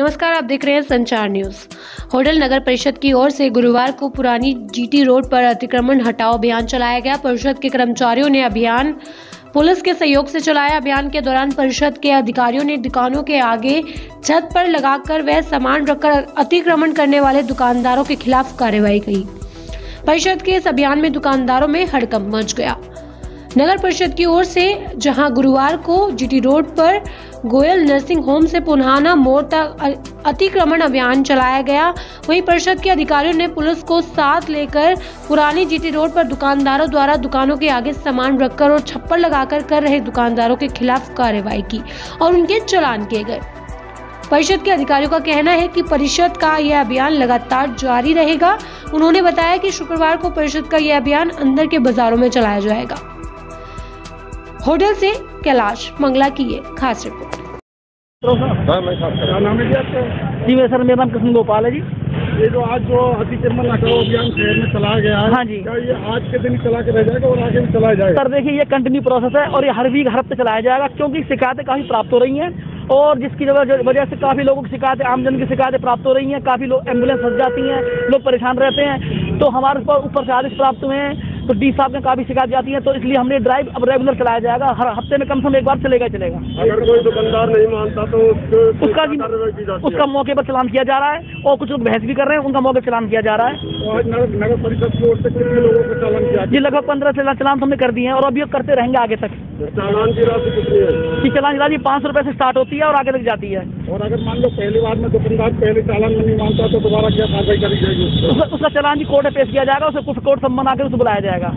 नमस्कार, आप देख रहे हैं संचार न्यूज़। होटल नगर परिषद की ओर से गुरुवार को पुरानी जीटी रोड पर अतिक्रमण हटाओ अभियान चलाया गया। परिषद के कर्मचारियों ने अभियान, पुलिस के सहयोग से चलाया। अभियान के दौरान परिषद के अधिकारियों ने दुकानों के आगे छत पर लगाकर वह सामान रखकर अतिक्रमण करने वाले दुकानदारों के खिलाफ कार्रवाई की। परिषद के इस अभियान में दुकानदारों में हड़कंप मच गया। नगर परिषद की ओर से, जहाँ गुरुवार को जीटी रोड पर गोयल नर्सिंग होम से पुनहाना मोड़ तक अतिक्रमण अभियान चलाया गया। वहीं परिषद के अधिकारियों ने पुलिस को साथ लेकर पुरानी जीटी रोड पर दुकानदारों द्वारा दुकानों के आगे सामान रखकर और छप्पर लगाकर कर रहे दुकानदारों के खिलाफ कार्रवाई की और उनके चलान किए गए। परिषद के अधिकारियों का कहना है कि परिषद का यह अभियान लगातार जारी रहेगा। उन्होंने बताया कि शुक्रवार को परिषद का यह अभियान अंदर के बाजारों में चलाया जाएगा। होटल से कैलाश मंगला की ये खास रिपोर्ट। हाँ क्या नाम है जी मैं सर मेरा नाम कृष्ण गोपाल है जी। ये जो आज जो अतिक्रमण हटाओ अभियान शहर में चलाया गया है हाँ जी। क्या ये आज के दिन चला के रह जाएगा और आगे भी चलाया जाएगा? सर देखिए ये कंटिन्यू प्रोसेस है और ये हर वीक हर हफ़्ते चलाया जाएगा क्योंकि शिकायतें काफ़ी प्राप्त हो रही हैं और जिसकी वजह वजह से काफ़ी लोगों की शिकायतें आमजन की शिकायतें प्राप्त हो रही हैं काफ़ी लोग एंबुलेंस फंस जाती हैं लोग परेशान रहते हैं। तो हमारे ऊपर ऊपर से आदेश प्राप्त हुए हैं तो डी साहब ने काफ़ी शिकायत जाती है तो इसलिए हमने ड्राइव अब रेगुलर चलाया जाएगा। हर हफ़्ते में कम से कम एक बार चलेगा ही चलेगा। अगर कोई दुकानदार नहीं मानता तो उसका उसका मौके पर चलान किया जा रहा है और कुछ लोग बहस भी कर रहे हैं उनका मौके पर चलान किया जा रहा है। नगर परिषद की ओर से कितने लोगों को चलान किया जी लगभग पंद्रह चलान चलान तो हमने कर दिए हैं और अभी ये करते रहेंगे आगे तक। चालान की राशि कितनी है? कि की राशि पाँच सौ रुपये से स्टार्ट होती है और आगे तक जाती है। और अगर मान लो पहली बार में दुकानदार पहले चालान में नहीं मानता तो दोबारा क्या कार्रवाई करी जाएगी उसका चालान जी कोर्ट में पेश किया जाएगा उसे कुछ कोर्ट संबंध आकर उसे बुलाया जाएगा।